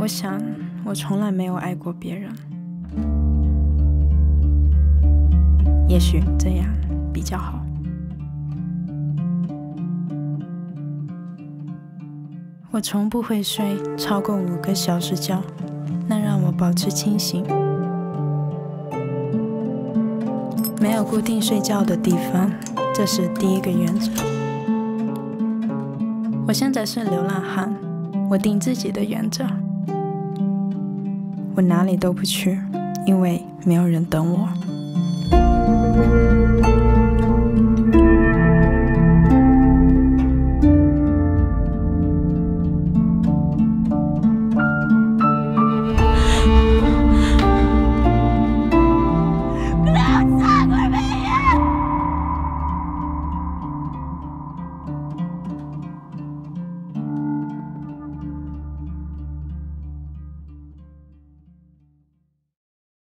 我想，我从来没有爱过别人。也许这样比较好。我从不会睡超过五个小时觉，那让我保持清醒。没有固定睡觉的地方，这是第一个原则。我现在是流浪汉，我定自己的原则。我哪里都不去，因为没有人等我。